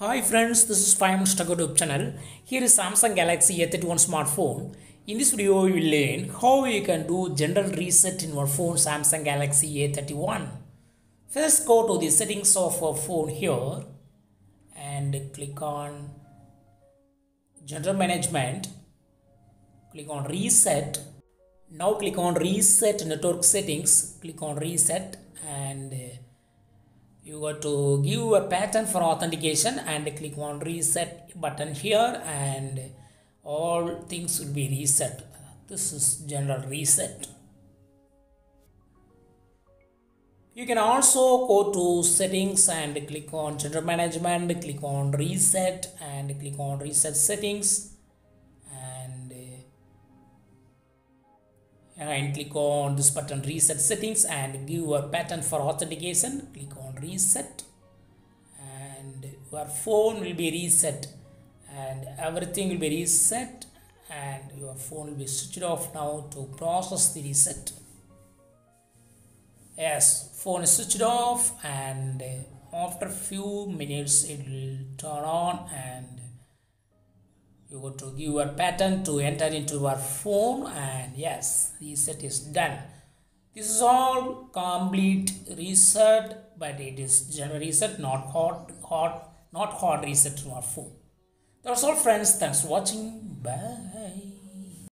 Hi friends, this is 5 Minutes channel. Here is Samsung Galaxy A31 smartphone. In this video, you will learn how you can do general reset in your phone Samsung Galaxy A31. First, go to the settings of your phone here and click on General Management. Click on Reset. Now click on Reset Network Settings. Click on Reset and you got to give a pattern for authentication and click on reset button here and all things will be reset. This is general reset. You can also go to settings and click on general management click on reset and click on reset settings and click on this button reset settings and give a pattern for authentication. Click on reset. And your phone will be reset. And everything will be reset. And your phone will be switched off now to process the reset. Yes phone is switched off and after few minutes it will turn on and you got to give your pattern to enter into your phone and yes reset is done. This is all complete reset but it is general reset not hot hot not hard reset to our phone that's all friends. Thanks for watching. Bye